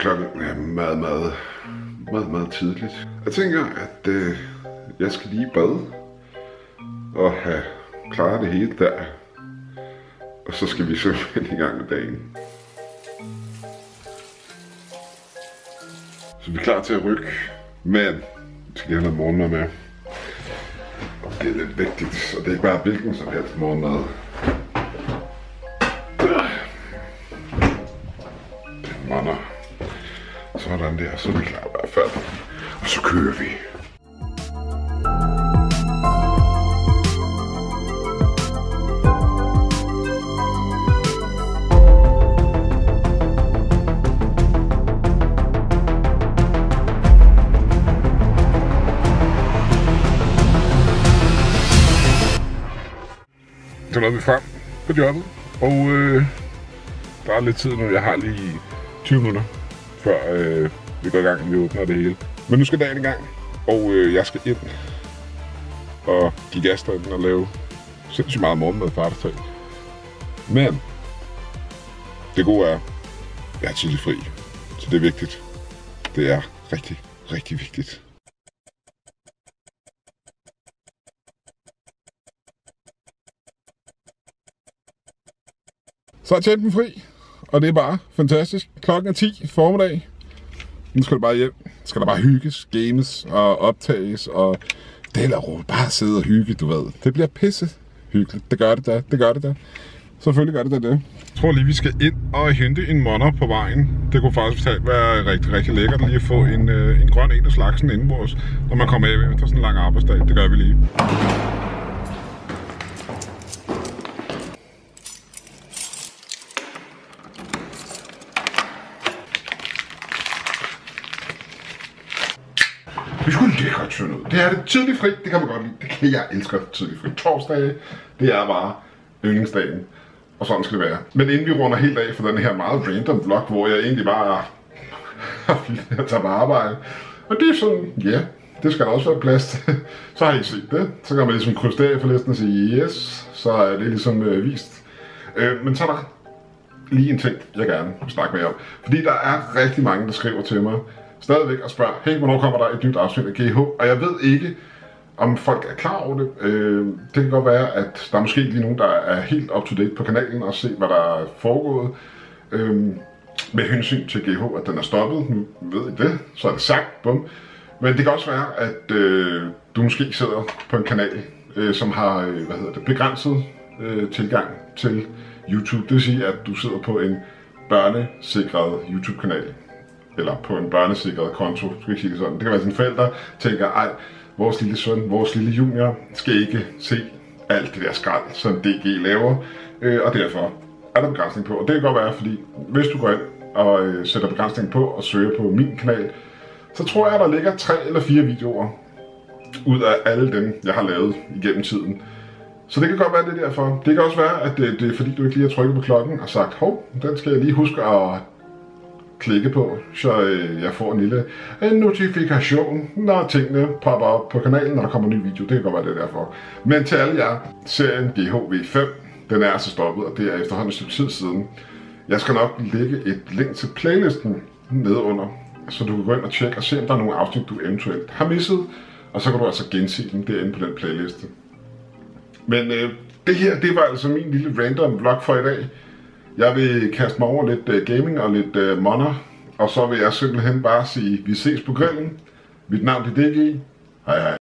klokken er meget, meget, meget, meget tidligt. Jeg tænker, at øh, jeg skal lige bade og have klaret det hele der. Og så skal vi simpelthen i gang med dagen. Så vi er klar til at rykke, men vi skal lige have noget morgenmad med. Og det er lidt vigtigt, og det er ikke bare hvilken som helst morgenmad. Der, så er vi klar i hvert fald. Og så kører vi. Så nåede vi frem på jobbet, og øh, der er lidt tid nu. Jeg har lige 20 minutter, før øh, vi går i gang, vi åbner det hele. Men nu skal dagen i gang, og øh, jeg skal ind og give gas derinde og lave sindssygt meget morgenmad for Artertal. Men det gode er, jeg er tidlig fri, så det er vigtigt. Det er rigtig, rigtig vigtigt. Så er tjenten fri, og det er bare fantastisk. Klokken er 10 formiddag. Nu skal du bare hjem. Skal der bare hygges, games og optages, og det er ro. Bare sidde og hygge, du ved. Det bliver pisse hyggeligt. Det gør det da, det gør det da. Selvfølgelig gør det da det. Jeg tror lige, vi skal ind og hente en monner på vejen. Det kunne faktisk være rigtig, rigtig lækkert lige at få en, øh, en grøn en af slagsen indenbords, når man kommer af efter sådan en lang arbejdsdag. Det gør vi lige. Det skulle lækkert sådan ud. Det er det tidlig fri, det kan man godt lide. Det kan jeg elsker tidlig fri. Torsdag, det er bare yndlingsdagen. Og sådan skal det være. Men inden vi runder helt af for den her meget random vlog, hvor jeg egentlig bare er at på arbejde. Og det er sådan, ja, det skal der også være plads til. Så har I set det. Så kan man ligesom krydse af for listen og sige yes. Så er det ligesom øh, vist. Øh, men så er der lige en ting, jeg gerne vil snakke med jer om. Fordi der er rigtig mange, der skriver til mig, stadigvæk og spørger, hey, hvornår kommer der et nyt afsnit af GH? Og jeg ved ikke, om folk er klar over det. Øh, det kan godt være, at der er måske lige nogen, der er helt up-to-date på kanalen og se, hvad der er foregået. Øh, med hensyn til GH, at den er stoppet. Nu ved I det, så er det sagt. Bum. Men det kan også være, at øh, du måske sidder på en kanal, øh, som har øh, hvad hedder det, begrænset øh, tilgang til YouTube. Det vil sige, at du sidder på en børnesikret YouTube-kanal eller på en børnesikret konto, skal jeg sige det sådan. Det kan være, at sine forældre tænker, ej, vores lille søn, vores lille junior, skal ikke se alt det der skrald, som DG laver, øh, og derfor er der begrænsning på. Og det kan godt være, fordi hvis du går ind og øh, sætter begrænsning på og søger på min kanal, så tror jeg, at der ligger tre eller fire videoer ud af alle dem, jeg har lavet igennem tiden. Så det kan godt være, det er derfor. Det kan også være, at det, det er fordi, du ikke lige har trykket på klokken og sagt, hov, den skal jeg lige huske at klikke på, så øh, jeg får en lille en notifikation, når tingene popper op på kanalen, når der kommer en ny video. Det kan godt være, det er derfor. Men til alle jer, serien GHV5, den er altså stoppet, og det er efterhånden et stykke tid siden. Jeg skal nok lægge et link til playlisten nede under, så du kan gå ind og tjekke og se, om der er nogle afsnit, du eventuelt har misset, og så kan du altså gense dem derinde på den playliste. Men øh, det her, det var altså min lille random vlog for i dag. Jeg vil kaste mig over lidt uh, gaming og lidt uh, monner, og så vil jeg simpelthen bare sige, vi ses på grillen. Mit navn er DG. Hej hej.